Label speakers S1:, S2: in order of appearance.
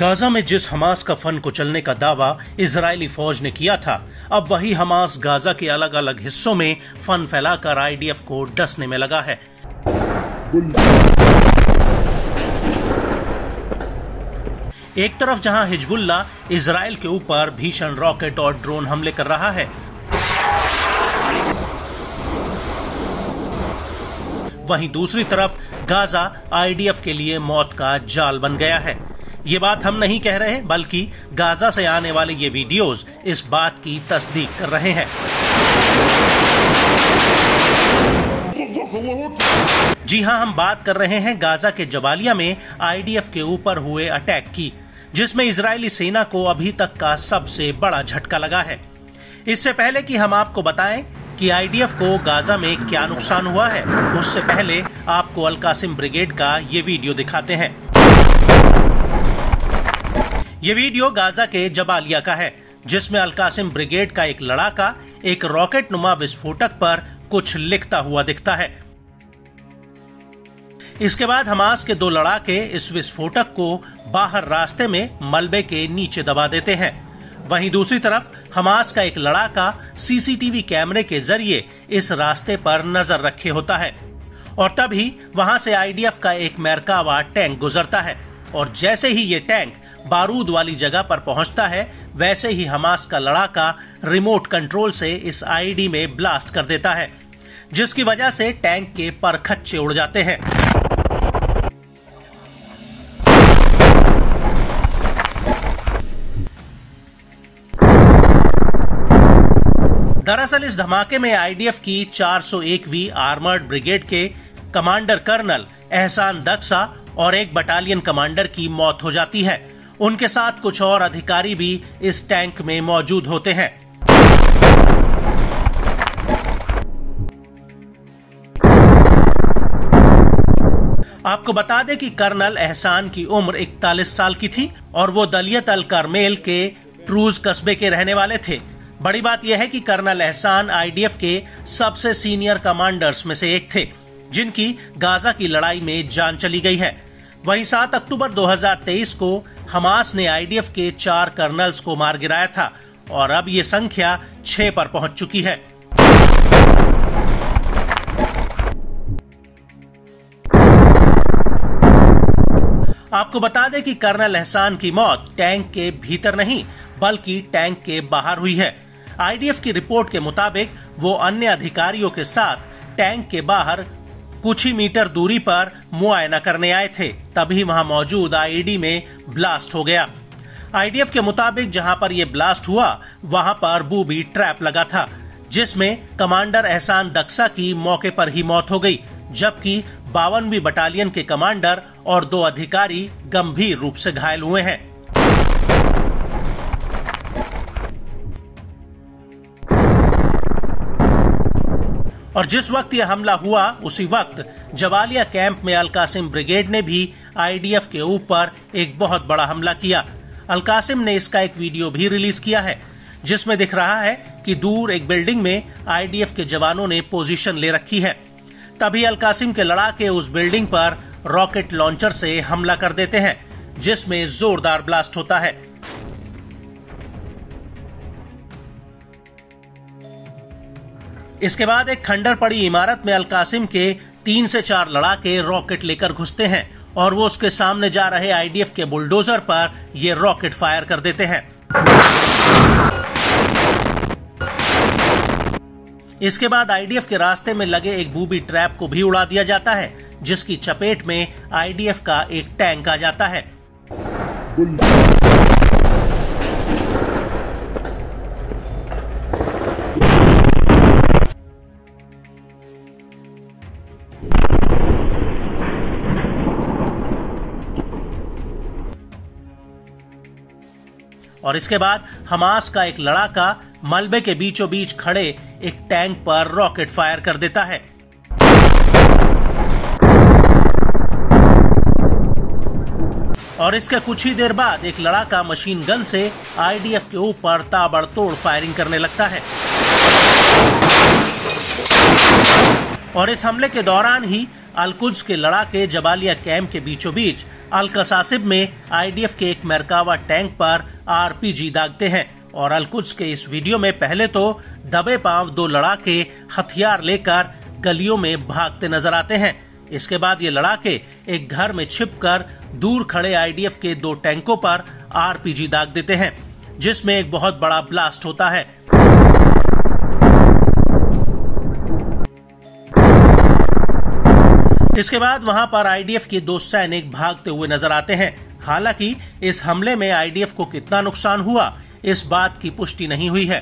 S1: Gaza में जिस Hamas का फन कुचलने का दावा इजरायली फौज ने किया था, अब वही हमास गाजा के अलग अलग हिस्सों में फन फैलाकर आईडीएफ को डसने में लगा है। एक तरफ़ जहाँ हिजबुल्ला इसराइल के ऊपर भीषण रॉकेट और ड्रोन हमले कर रहा है, वहीं दूसरी तरफ़ गाजा आईडीएफ के लिए मौत का जाल बन गया है। ये बात हम नहीं कह रहे, बल्कि गाजा से आने वाले ये वीडियोस इस बात की तस्दीक कर रहे हैं। जी हाँ, हम बात कर रहे हैं गाजा के जबालिया में आईडीएफ के ऊपर हुए अटैक की, जिसमें इजरायली सेना को अभी तक का सबसे बड़ा झटका लगा है। इससे पहले कि हम आपको बताएँ कि आईडीएफ को गाजा में क्या नुकसान हुआ है, उससे पहले आपको अलकासिम ब्रिगेड का ये वीडियो दिखाते हैं। ये वीडियो गाजा के जबालिया का है, जिसमें अलकासिम ब्रिगेड का एक लड़ाका एक रॉकेट नुमा विस्फोटक पर कुछ लिखता हुआ दिखता है। इसके बाद हमास के दो लड़ाके इस विस्फोटक को बाहर रास्ते में मलबे के नीचे दबा देते हैं। वहीं दूसरी तरफ़, हमास का एक लड़ाका सीसीटीवी कैमरे के ज़रिए इस रास्ते पर नज़र रखे होता है। और तभी वहाँ से आईडीएफ का एक मैरकावा टैंक गुजरता है, और जैसे ही ये टैंक बारूद वाली जगह पर पहुँचता है, वैसे ही हमास का लड़ाका रिमोट कंट्रोल से इस आईडी में ब्लास्ट कर देता है, जिसकी वजह से टैंक के परखच्चे उड़ जाते हैं। दरअसल इस धमाके में आईडीएफ की 401वीं आर्मर्ड ब्रिगेड के कमांडर कर्नल एहसान दक्सा और एक बटालियन कमांडर की मौत हो जाती है। उनके साथ कुछ और अधिकारी भी इस टैंक में मौजूद होते हैं। आपको बता दें कि कर्नल एहसान की उम्र 41 साल की थी और वो दलियत अल करमेल के ट्रूज कस्बे के रहने वाले थे। बड़ी बात यह है कि कर्नल एहसान आईडीएफ के सबसे सीनियर कमांडर्स में से एक थे, जिनकी गाजा की लड़ाई में जान चली गई है। वहीं 7 अक्टूबर 2023 को हमास ने आईडीएफ के चार कर्नल्स को मार गिराया था और अब ये संख्या छह पर पहुँच चुकी है। आपको बता दें कि कर्नल एहसान की मौत टैंक के भीतर नहीं, बल्कि टैंक के बाहर हुई है। आईडीएफ की रिपोर्ट के मुताबिक वो अन्य अधिकारियों के साथ टैंक के बाहर कुछ ही मीटर दूरी पर मुआयना करने आए थे। तभी वहाँ मौजूद आईडी में ब्लास्ट हो गया। आईडीएफ के मुताबिक जहाँ पर यह ब्लास्ट हुआ, वहाँ पर बूबी ट्रैप लगा था, जिसमें कमांडर एहसान दक्सा की मौके पर ही मौत हो गई, जबकि बावनवी बटालियन के कमांडर और दो अधिकारी गंभीर रूप से घायल हुए हैं। और जिस वक्त यह हमला हुआ, उसी वक्त जवालिया कैंप में अलकासिम ब्रिगेड ने भी आईडीएफ के ऊपर एक बहुत बड़ा हमला किया। अलकासिम ने इसका एक वीडियो भी रिलीज़ किया है, जिसमें दिख रहा है कि दूर एक बिल्डिंग में आईडीएफ के जवानों ने पोजीशन ले रखी है। तभी अलकासिम के लड़ाके उस बिल्डिंग पर रॉकेट लॉन्चर से हमला कर देते हैं, जिसमें जोरदार ब्लास्ट होता है। इसके बाद एक खंडर पड़ी इमारत में अलकासिम के तीन से चार लड़ाके रॉकेट लेकर घुसते हैं और वो उसके सामने जा रहे आईडीएफ के बुलडोजर पर ये रॉकेट फायर कर देते हैं। इसके बाद आईडीएफ के रास्ते में लगे एक बूबी ट्रैप को भी उड़ा दिया जाता है, जिसकी चपेट में आईडीएफ का एक टैंक आ जाता है। और इसके बाद हमास का एक लड़ाका मलबे के बीचों बीच खड़े एक टैंक पर रॉकेट फायर कर देता है। और इसके कुछ ही देर बाद एक लड़ाका मशीन गन से आईडीएफ के ऊपर ताबड़तोड़ फायरिंग करने लगता है। और इस हमले के दौरान ही अलकुज के लड़ाके जबालिया कैंप के बीचों बीच अल कसासिब में आईडीएफ के एक मरकावा टैंक पर आरपीजी दागते हैं। और अलकुज के इस वीडियो में पहले तो दबे पाँव दो लड़ाके हथियार लेकर गलियों में भागते नज़र आते हैं। इसके बाद ये लड़ाके एक घर में छिपकर दूर खड़े आईडीएफ के दो टैंकों पर आरपीजी दाग देते हैं, जिसमें एक बहुत बड़ा ब्लास्ट होता है। इसके बाद वहाँ पर आईडीएफ के दो सैनिक भागते हुए नज़र आते हैं। हालाँकि इस हमले में आईडीएफ को कितना नुकसान हुआ, इस बात की पुष्टि नहीं हुई है।